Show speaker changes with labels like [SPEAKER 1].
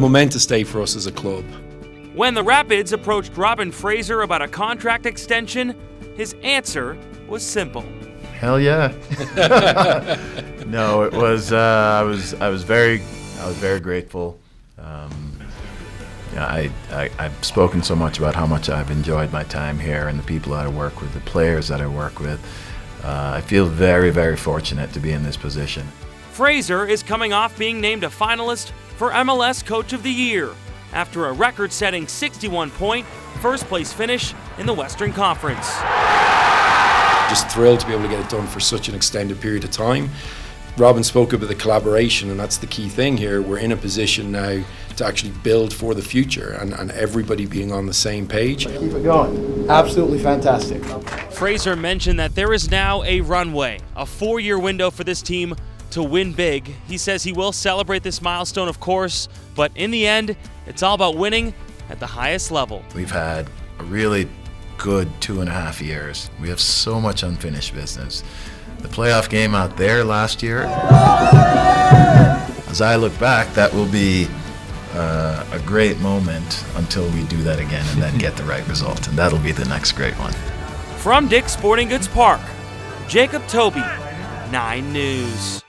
[SPEAKER 1] momentous day for us as a club.
[SPEAKER 2] When the Rapids approached Robin Fraser about a contract extension, his answer was simple.
[SPEAKER 3] Hell yeah. no, it was. Uh, I was. I was very. I was very grateful. Um, yeah, I, I I've spoken so much about how much I've enjoyed my time here and the people that I work with, the players that I work with. Uh, I feel very, very fortunate to be in this position.
[SPEAKER 2] Fraser is coming off being named a finalist for MLS Coach of the Year after a record setting 61 point first place finish in the Western Conference.
[SPEAKER 1] Just thrilled to be able to get it done for such an extended period of time. Robin spoke about the collaboration, and that's the key thing here. We're in a position now to actually build for the future and, and everybody being on the same page.
[SPEAKER 4] Keep it going. Absolutely fantastic.
[SPEAKER 2] Fraser mentioned that there is now a runway, a four year window for this team to win big. He says he will celebrate this milestone, of course, but in the end, it's all about winning at the highest level.
[SPEAKER 3] We've had a really good two and a half years. We have so much unfinished business. The playoff game out there last year, as I look back, that will be uh, a great moment until we do that again and then get the right result. And that'll be the next great one.
[SPEAKER 2] From Dick's Sporting Goods Park, Jacob Toby, 9 News.